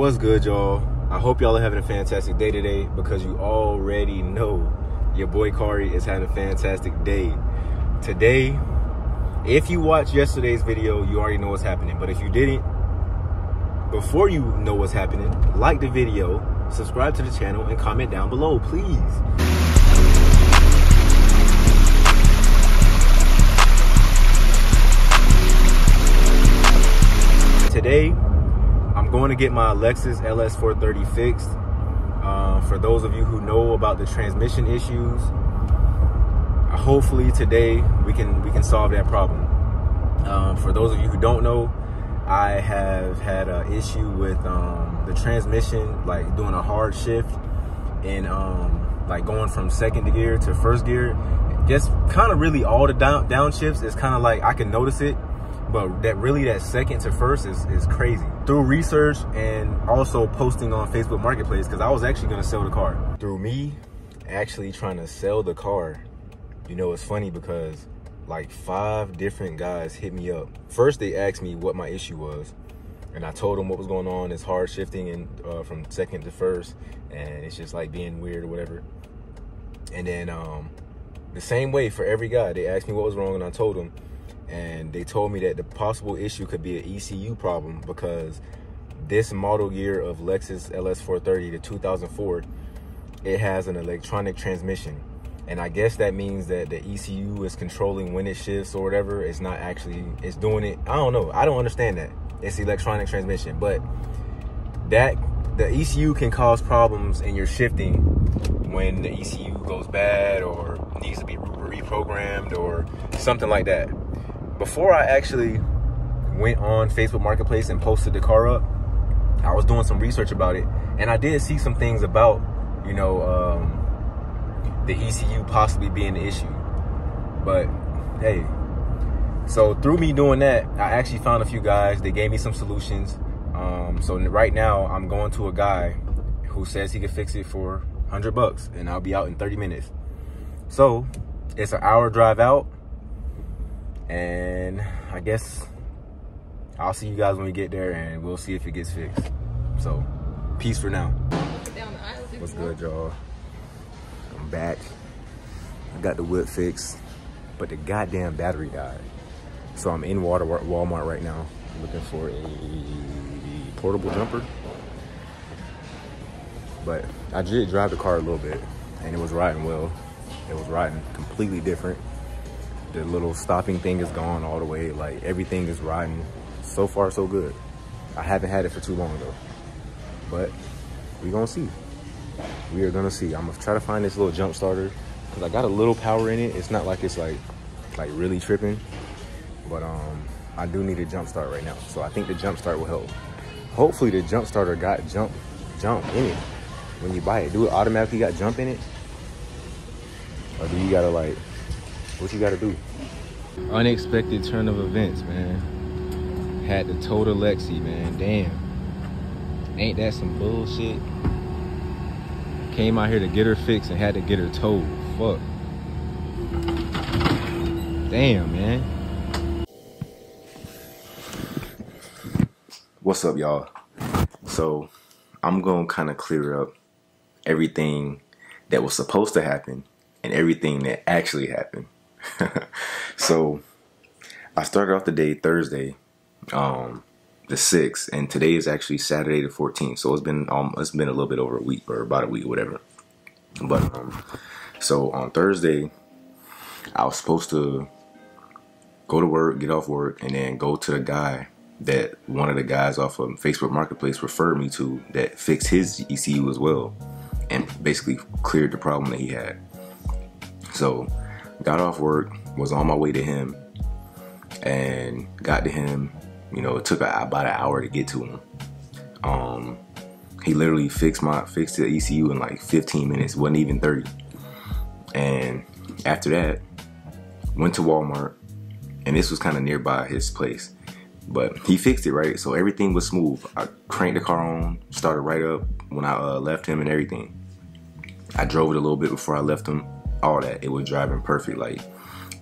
What's good, y'all? I hope y'all are having a fantastic day today because you already know your boy Karai is having a fantastic day. Today, if you watched yesterday's video, you already know what's happening. But if you didn't, before you know what's happening, like the video, subscribe to the channel, and comment down below, please. Today, I'm going to get my Lexus LS430 fixed. Uh, for those of you who know about the transmission issues, hopefully today we can we can solve that problem. Um, for those of you who don't know, I have had an issue with um, the transmission, like doing a hard shift and um, like going from second gear to first gear. Just kind of really all the down downshifts is kind of like I can notice it but that really that second to first is, is crazy. Through research and also posting on facebook marketplace because i was actually going to sell the car. Through me actually trying to sell the car you know it's funny because like five different guys hit me up. First they asked me what my issue was and i told them what was going on it's hard shifting and uh, from second to first and it's just like being weird or whatever. And then um the same way for every guy they asked me what was wrong and i told them and they told me that the possible issue could be an ECU problem because this model year of Lexus LS430 the 2004 it has an electronic transmission. And I guess that means that the ECU is controlling when it shifts or whatever. It's not actually it's doing it. I don't know. I don't understand that. It's electronic transmission. But that the ECU can cause problems in your shifting when the ECU goes bad or needs to be reprogrammed or something like that before I actually went on Facebook Marketplace and posted the car up, I was doing some research about it, and I did see some things about, you know, um, the ECU possibly being the issue. But hey, so through me doing that, I actually found a few guys. They gave me some solutions. Um, so right now, I'm going to a guy who says he can fix it for 100 bucks, and I'll be out in 30 minutes. So it's an hour drive out and I guess I'll see you guys when we get there and we'll see if it gets fixed. So, peace for now. What's good, y'all? I'm back. I got the whip fixed, but the goddamn battery died. So I'm in Water Walmart right now looking for a portable jumper. But I did drive the car a little bit and it was riding well. It was riding completely different the little stopping thing is gone all the way. Like everything is riding. So far, so good. I haven't had it for too long though. But we gonna see. We are gonna see. I'm gonna try to find this little jump starter because I got a little power in it. It's not like it's like like really tripping, but um, I do need a jump start right now. So I think the jump start will help. Hopefully the jump starter got jump jump in it when you buy it. Do it automatically got jump in it, or do you gotta like what you gotta do? Unexpected turn of events, man. Had to tow the Lexi, man. Damn. Ain't that some bullshit? Came out here to get her fixed and had to get her towed. Fuck. Damn, man. What's up, y'all? So, I'm gonna kind of clear up everything that was supposed to happen and everything that actually happened. so I started off the day Thursday, um, the sixth, and today is actually Saturday the fourteenth. So it's been um, it's been a little bit over a week or about a week, or whatever. But um, so on Thursday, I was supposed to go to work, get off work, and then go to the guy that one of the guys off of Facebook Marketplace referred me to that fixed his ECU as well, and basically cleared the problem that he had. So got off work, was on my way to him, and got to him. You know, it took about an hour to get to him. Um, he literally fixed my fixed the ECU in like 15 minutes, wasn't even 30. And after that, went to Walmart, and this was kind of nearby his place. But he fixed it right, so everything was smooth. I cranked the car on, started right up when I uh, left him and everything. I drove it a little bit before I left him all that. It was driving perfect. Like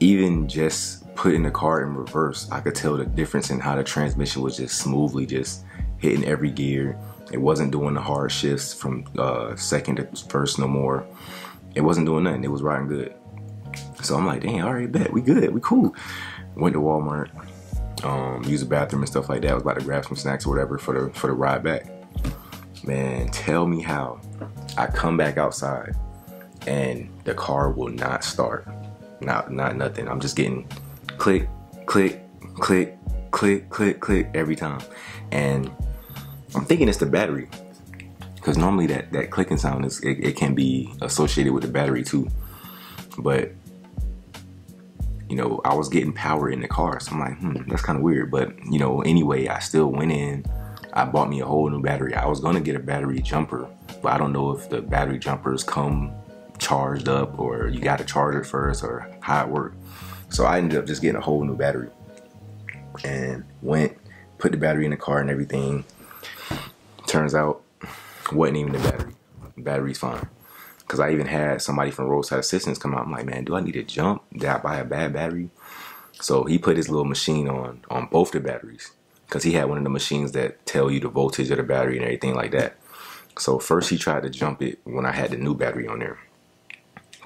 even just putting the car in reverse, I could tell the difference in how the transmission was just smoothly just hitting every gear, It wasn't doing the hard shifts from uh, second to first no more. It wasn't doing nothing. It was riding good. So I'm like, dang, all right, bet we good, we cool. Went to Walmart, um, used the bathroom and stuff like that. I was about to grab some snacks or whatever for the for the ride back. Man, tell me how. I come back outside and the car will not start. Not not nothing. I'm just getting click, click, click, click, click, click every time. And I'm thinking it's the battery. Because normally that, that clicking sound is it, it can be associated with the battery too. But you know, I was getting power in the car. So I'm like, hmm, that's kind of weird. But, you know, anyway, I still went in. I bought me a whole new battery. I was going to get a battery jumper, but I don't know if the battery jumpers come charged up or you got to charge it first or how it worked. So I ended up just getting a whole new battery and went, put the battery in the car and everything. Turns out, wasn't even the battery. The battery's fine. Because I even had somebody from Roadside Assistance come out. I'm like, man, do I need to jump? Did I buy a bad battery? So he put his little machine on on both the batteries because he had one of the machines that tell you the voltage of the battery and everything like that. So first he tried to jump it when I had the new battery on there.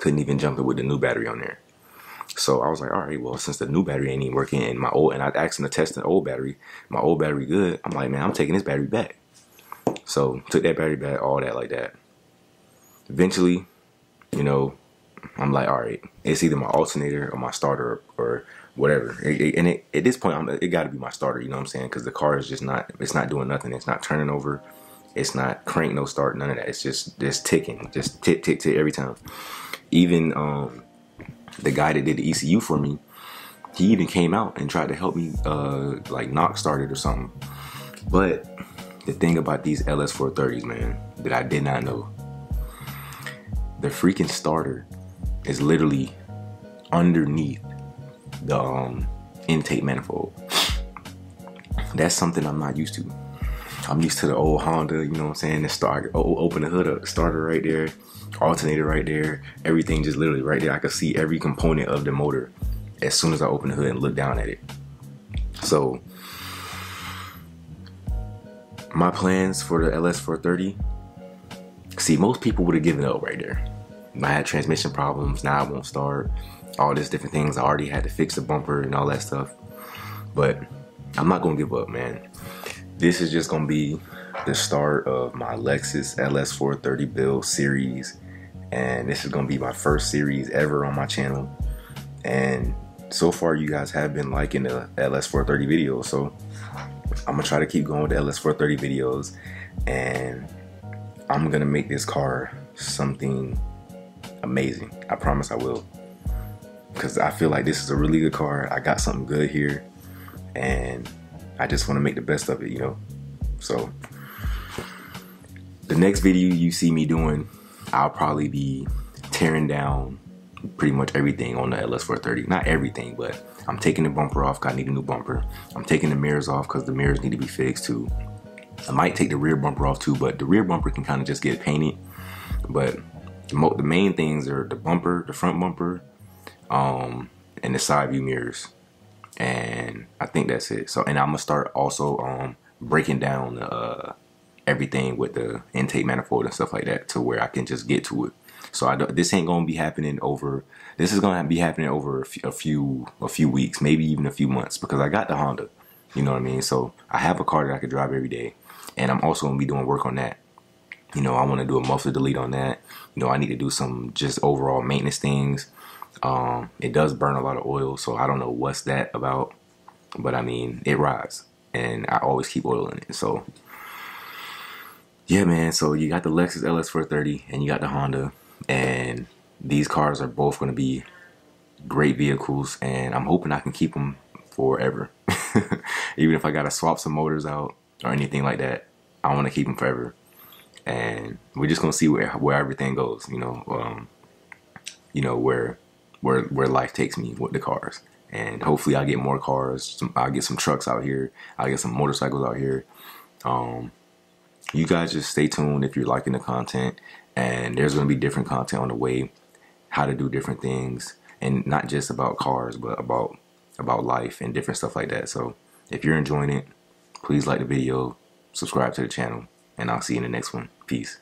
Couldn't even jump it with the new battery on there. So I was like, all right, well, since the new battery ain't even working and my old, and I asked him to test the old battery, my old battery good. I'm like, man, I'm taking this battery back. So took that battery back, all that like that. Eventually, you know, I'm like, all right, it's either my alternator or my starter or whatever. And it, at this point, I'm, it got to be my starter. You know what I'm saying? Because the car is just not, it's not doing nothing. It's not turning over. It's not crank, no start, none of that. It's just, just ticking, just tick, tick, tick every time. Even um, the guy that did the ECU for me, he even came out and tried to help me, uh, like knock start it or something. But the thing about these LS430s, man, that I did not know, the freaking starter is literally underneath the um, intake manifold. That's something I'm not used to. I'm used to the old Honda, you know what I'm saying? The starter, open the hood up, starter right there, alternator right there, everything just literally right there. I could see every component of the motor as soon as I open the hood and look down at it. So, my plans for the LS430, see, most people would have given up right there. I had transmission problems, now I won't start all these different things. I already had to fix the bumper and all that stuff. But I'm not gonna give up, man. This is just gonna be the start of my Lexus LS430 build series. And this is gonna be my first series ever on my channel. And so far you guys have been liking the LS430 videos. So I'm gonna try to keep going with the LS430 videos and I'm gonna make this car something amazing. I promise I will because I feel like this is a really good car. I got something good here, and I just want to make the best of it, you know. So the next video you see me doing, I'll probably be tearing down pretty much everything on the LS430. Not everything, but I'm taking the bumper off. I need a new bumper. I'm taking the mirrors off because the mirrors need to be fixed too. I might take the rear bumper off too, but the rear bumper can kind of just get painted. But the, the main things are the bumper, the front bumper, um, and the side view mirrors. And I think that's it. So, and I'm gonna start also um, breaking down uh, everything with the intake manifold and stuff like that to where I can just get to it. So I don't, this ain't gonna be happening over. This is gonna be happening over a few, a few, a few weeks, maybe even a few months, because I got the Honda. You know what I mean? So I have a car that I can drive every day, and I'm also gonna be doing work on that. You know, I want to do a muffler delete on that. You know, I need to do some just overall maintenance things. Um, it does burn a lot of oil, so I don't know what's that about. But I mean, it rides, and I always keep oil in it. So, yeah, man. So you got the Lexus LS430, and you got the Honda, and these cars are both going to be great vehicles, and I'm hoping I can keep them forever. Even if I got to swap some motors out or anything like that, I want to keep them forever. And we're just gonna see where where everything goes. You know, um, you know where where where life takes me with the cars. And hopefully I'll get more cars. Some, I'll get some trucks out here. I'll get some motorcycles out here. Um, you guys just stay tuned if you're liking the content. And there's going to be different content on the way, how to do different things, and not just about cars, but about about life and different stuff like that. So if you're enjoying it, please like the video, subscribe to the channel, and I'll see you in the next one. Peace.